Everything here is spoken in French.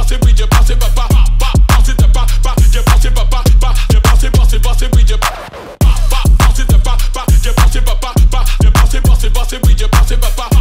pensé, oui, je pensé, papa, papa, de pas, pas, je pensé, papa, pas, je pensé, pensé, pensé, oui, je pensé, papa, pensé de pas, pas, je pensé, papa, pas, je pensé, pensé, pensé, oui, je pensé, papa.